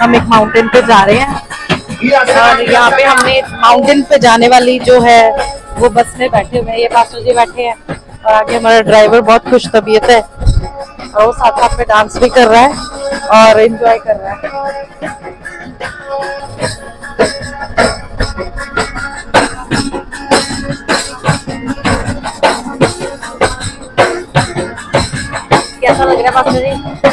हम एक माउंटेन पे जा रहे हैं। और यहाँ पे हमने माउंटेन पे जाने वाली जो है, वो बस में बैठे हुए हैं। ये पास्टर जी बैठे हैं। और आगे हमारा ड्राइवर बहुत खुश तबीयत है। और वो साथ साथ में डांस भी कर रहा है और एंजॉय कर रहा है। कैसा लग रहा है पास्टर जी?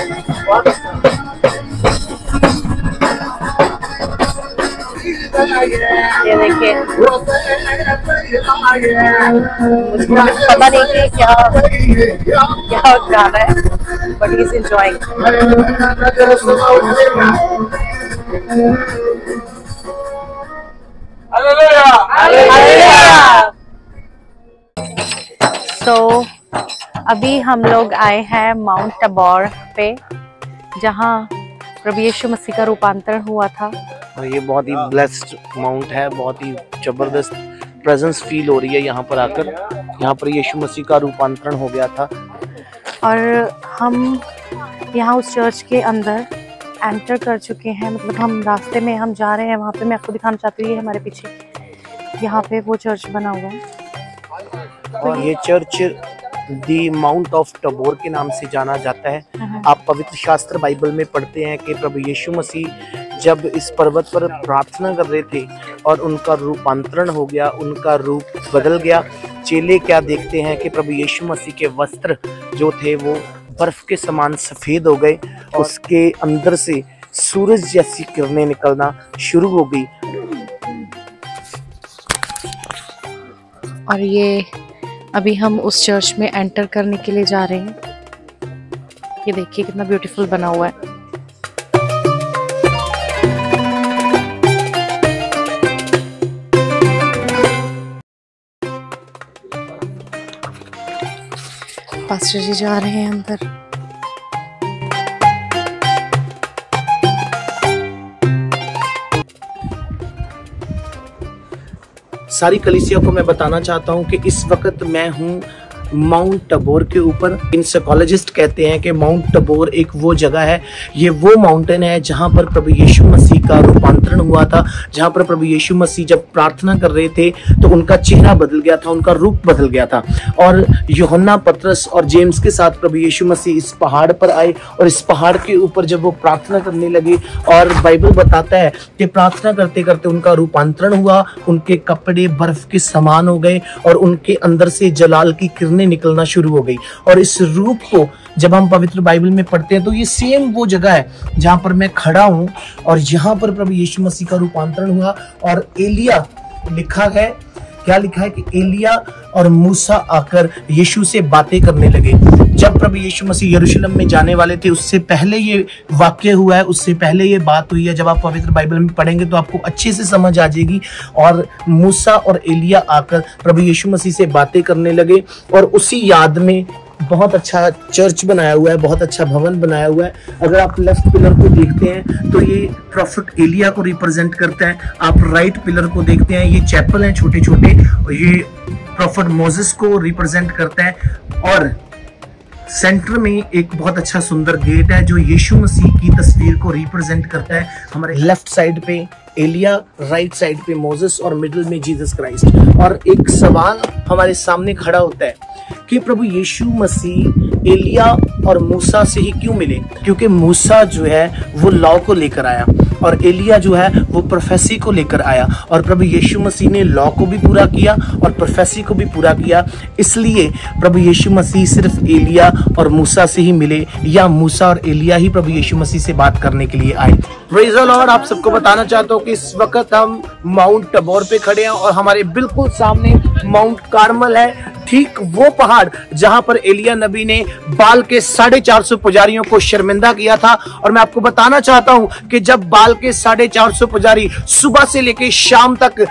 पता नहीं कि क्या क्या है बट इज़ तो अभी हम लोग आए हैं माउंट टबोर पे, जहाँ प्रभु यीशु मसीह का रूपांतरण हुआ था। और ये बहुत ही ब्लेस्ड माउंट है बहुत ही ज़बरदस्त प्रेजेंस फील हो रही है यहाँ पर आकर। यहाँ पर यीशु मसीह का रूपांतरण हो गया था। और हम यहाँ उस चर्च के अंदर एंटर कर चुके हैं। मतलब हम रास्ते में हम जा रहे हैं वहाँ पे मैं आपको दिखाना चाहती हूँ हमारे पीछे यहाँ पे वो चर्च बना हुआ है। और ये church the mount of Tabor के नाम से जाना जाता है। हाँ, आप पवित्र शास्त्र बाइबल में पढ़ते हैं कि प्रभु यीशु मसीह जब इस पर्वत पर प्रार्थना कर रहे थे और उनका रूपांतरण हो गया, उनका रूप बदल गया, चेले क्या देखते हैं कि प्रभु यीशु मसीह के वस्त्र जो थे वो बर्फ़ के समान सफ़ेद हो गए, उसके अंदर से सूरज जैसी किरणें निकलना शुरू हो गई। और ये अभी हम उस चर्च में एंटर करने के लिए जा रहे हैं। ये देखिए कितना ब्यूटीफुल बना हुआ है। पास्टर जी जा रहे हैं अंदर। सारी कलिसिया को मैं बताना चाहता हूँ कि इस वक्त मैं हूँ माउंट टबोर के ऊपर इन साइकोलॉजिस्ट कहते हैं कि माउंट टबोर एक वो जगह है, ये वो माउंटेन है जहाँ पर प्रभु यीशु मसीह का रूपांतरण हुआ था, जहाँ पर प्रभु यीशु मसीह जब प्रार्थना कर रहे थे तो उनका चेहरा बदल गया था, उनका रूप बदल गया था। और योहन्ना, पत्रस और जेम्स के साथ प्रभु यीशु मसीह इस पहाड़ पर आए और इस पहाड़ के ऊपर जब वो प्रार्थना करने लगे और बाइबल बताता है कि प्रार्थना करते करते उनका रूपांतरण हुआ, उनके कपड़े बर्फ़ के समान हो गए और उनके अंदर से जलाल की किरणें निकलना शुरू हो गई। और इस रूप को जब हम पवित्र बाइबल में पढ़ते हैं तो ये सेम वो जगह है जहाँ पर मैं खड़ा हूँ और यहाँ पर प्रभु यीशु मसीह का रूपांतरण हुआ और एलिया लिखा है। क्या लिखा है कि एलिया और मूसा आकर यीशु से बातें करने लगे। जब प्रभु यीशु मसीह यरूशलेम में जाने वाले थे, उससे पहले ये वाक्य हुआ है, उससे पहले ये बात हुई है। जब आप पवित्र बाइबल में पढ़ेंगे तो आपको अच्छे से समझ आ जाएगी। और मूसा और एलिया आकर प्रभु यीशु मसीह से बातें करने लगे और उसी याद में बहुत अच्छा चर्च बनाया हुआ है, बहुत अच्छा भवन बनाया हुआ है। अगर आप लेफ़्ट पिलर को देखते हैं तो ये प्रॉफिट एलिया को रिप्रेजेंट करता है। आप राइट पिलर को देखते हैं, ये चैपल हैं छोटे छोटे ये प्रॉफिट मोजेस को रिप्रेजेंट करता है। और सेंटर में एक बहुत अच्छा सुंदर गेट है जो यीशु मसीह की तस्वीर को रिप्रेजेंट करता है हमारे लेफ़्ट साइड पे एलिया राइट साइड पे मोजेस और मिडिल में जीसस क्राइस्ट और एक सवाल हमारे सामने खड़ा होता है कि प्रभु यीशु मसीह एलिया और मूसा से ही क्यों मिले? क्योंकि मूसा जो है, वो लॉ को लेकर आया और एलिया जो है, वो प्रोफेसी को लेकर आया और प्रभु यीशु मसीह ने लॉ को भी पूरा किया और प्रोफेसी को भी पूरा किया। इसलिए प्रभु यीशु मसीह सिर्फ़ एलिया और मूसा से ही मिले या मूसा और एलिया ही प्रभु यीशु मसीह से बात करने के लिए आए। द लॉर्ड आप सबको बताना चाहता हूँ कि इस वक्त हम माउंट टबोर पे खड़े हैं और हमारे बिल्कुल सामने माउंट कार्मल है। ठीक वो पहाड़ जहाँ पर एलिया नबी ने बाल के साढ़े चार सौ पुजारियों को शर्मिंदा किया था। और मैं आपको बताना चाहता हूँ कि जब बाल के साढ़े चार सौ पुजारी सुबह से लेकर शाम तक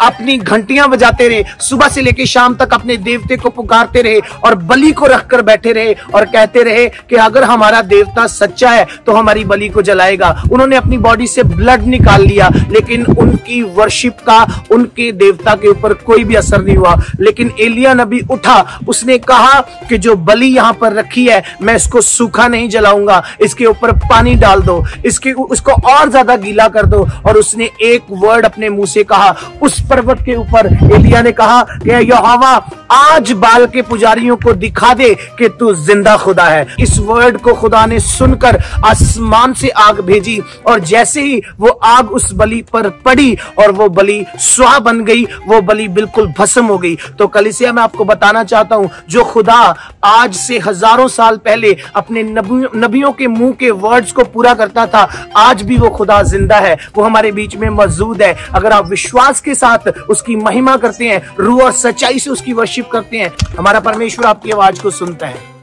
अपनी घंटियाँ बजाते रहे। सुबह से लेकर शाम तक अपने देवते को पुकारते रहे और बलि को रखकर बैठे रहे और कहते रहे कि अगर हमारा देवता सच्चा है तो हमारी बलि को जलाएगा। उन्होंने अपनी बॉडी से ब्लड निकाल लिया, लेकिन उनकी वर्शिप का, उनके देवता के ऊपर कोई भी असर नहीं हुआ। लेकिन एलिया नबी उठा, उसने कहा कि जो बलि यहाँ पर रखी है, मैं इसको सूखा नहीं जलाऊँगा। इसके ऊपर पानी डाल दो। इसके उसको और ज़्यादा गीला कर दो। और उसने एक वर्ड अपने मुँह से कहा, उस पर्वत के ऊपर एलिया ने कहा कि यहोवा आज बाल के पुजारियों को दिखा दे कि तू ज़िंदा खुदा है। इस वर्ड को खुदा ने सुनकर आसमान से आग भेजी और जैसे ही वो आग उस बलि पर पड़ी और वो बलि स्वाह बन गई, वो बलि बिल्कुल भस्म हो गई। तो कलिसिया, मैं आपको बताना चाहता हूँ, जो खुदा आज से हज़ारों साल पहले अपने नबियों के मुँह के वर्ड्स को पूरा करता था, आज भी वो खुदा ज़िंदा है। वो हमारे बीच में मौजूद है। अगर आप विश्वास के साथ उसकी महिमा करते हैं, रूह और सच्चाई से उसकी वर्शिप करते हैं। हमारा परमेश्वर आपकी आवाज़ को सुनता है।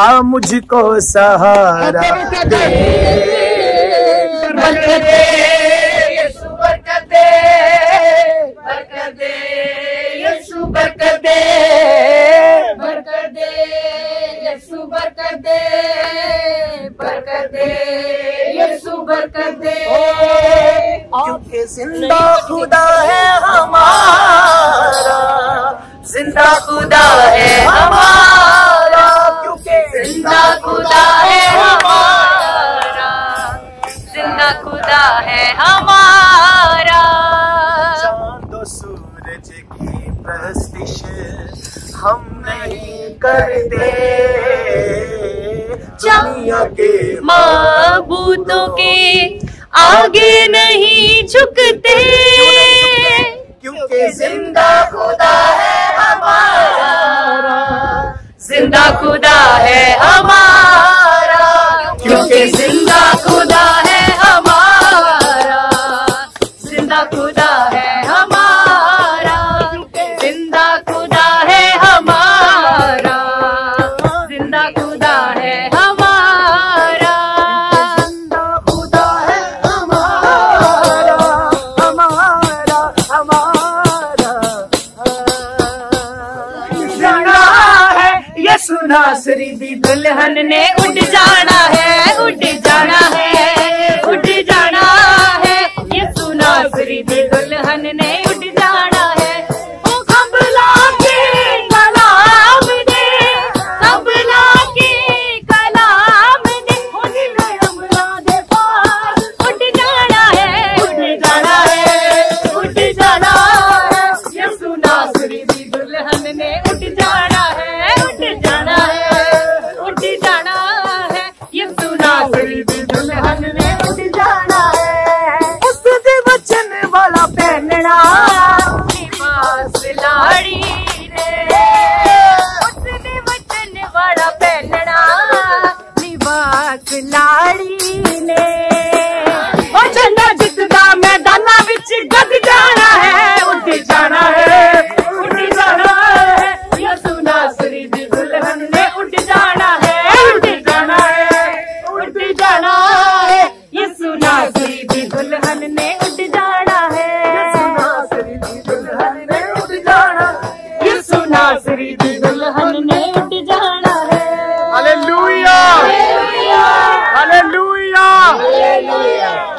आ मुझको सहारा दे बरकत दे यीशु बरकत दे बरकत दे यीशु बरकत दे बरकत दे यीशु बरकत दे बरकत दे यीशु बरकत दे। क्योंकि ज़िंदा खुदा है हमारा ज़िंदा खुदा है हमारा। खुदा है हमारा। ज़िंदा खुदा है हमारा। चाँद सूरज की प्रस्तिश हम नहीं करते। दुनिया के माबूतों के आगे नहीं झुकते? क्योंकि ज़िंदा खुदा है हमारा। ज़िंदा खुदा है हमारा। क्योंकि ज़िंदा ये सुना सरी दी दुल्हन ने उड़ जाना है उड़ जाना है।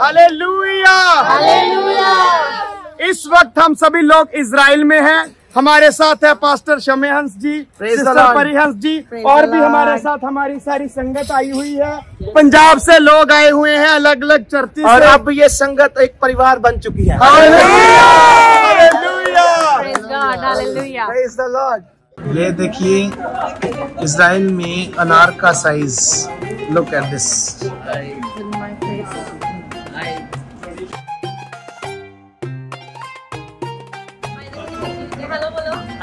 हालेलुया हालेलुया इस वक्त हम सभी लोग इसराइल में हैं। हमारे साथ है पास्टर शमे हंस जी सिस्टर परिहंस जी और भी हमारे साथ हमारी सारी संगत आई हुई है। पंजाब से लोग आए हुए हैं अलग अलग चर्ची और अब ये संगत एक परिवार बन चुकी है. ये देखिए इसराइल में अनार का size look at this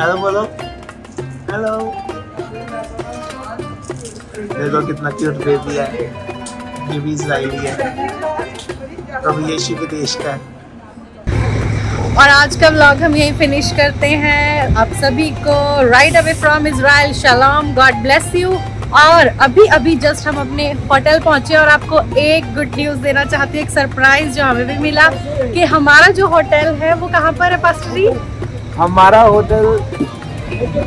hello बोलो। हेलो। देखो कितना क्यूट बेबी है। ये भी इसराइली है। प्रभु यीशु के देश का है। और आज का व्लॉग हम यही फिनिश करते हैं। आप सभी को right away from Israel shalom God bless you और अभी अभी जस्ट हम अपने होटल पहुँचे और आपको एक गुड न्यूज़ देना चाहते हैं, एक सरप्राइज़ जो हमें भी मिला कि हमारा जो होटल है, वो कहाँ पर है, पास्टर? हमारा hotel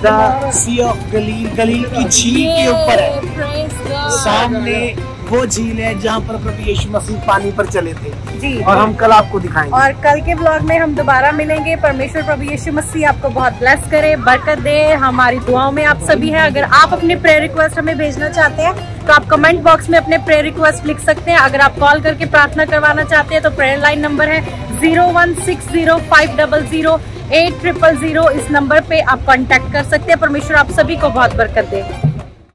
the sea of Galilee Galilee की झील के ऊपर है। सामने वो झील है जहाँ पर प्रभु यीशु मसीह पानी पर चले थे। जी। और हम कल आपको दिखाएँगे। और कल के ब्लॉग में हम दोबारा मिलेंगे। परमेश्वर प्रभु यीशु मसीह आपको बहुत ब्लेस करे बरकत दे। हमारी दुआओं में आप सभी हैं। अगर आप अपने प्रेयर रिक्वेस्ट हमें भेजना चाहते हैं तो आप कमेंट बॉक्स में अपने प्रेयर रिक्वेस्ट लिख सकते हैं। अगर आप कॉल करके प्रार्थना करवाना चाहते हैं तो प्रेयर लाइन नंबर है zero one six zero five double zero eight triple zero इस नंबर पे आप कांटेक्ट कर सकते हैं। परमेश्वर आप सभी को बहुत बरकत दे।